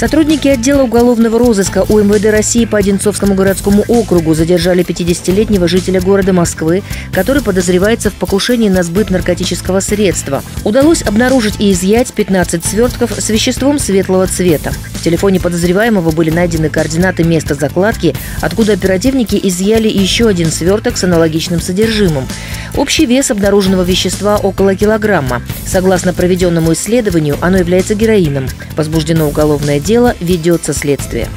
Сотрудники отдела уголовного розыска УМВД России по Одинцовскому городскому округу задержали 50-летнего жителя города Москвы, который подозревается в покушении на сбыт наркотического средства. Удалось обнаружить и изъять 15 свертков с веществом светлого цвета. В телефоне подозреваемого были найдены координаты места закладки, откуда оперативники изъяли еще один сверток с аналогичным содержимым. Общий вес обнаруженного вещества около килограмма. Согласно проведенному исследованию, оно является героином. Возбуждено уголовное дело, ведется следствие.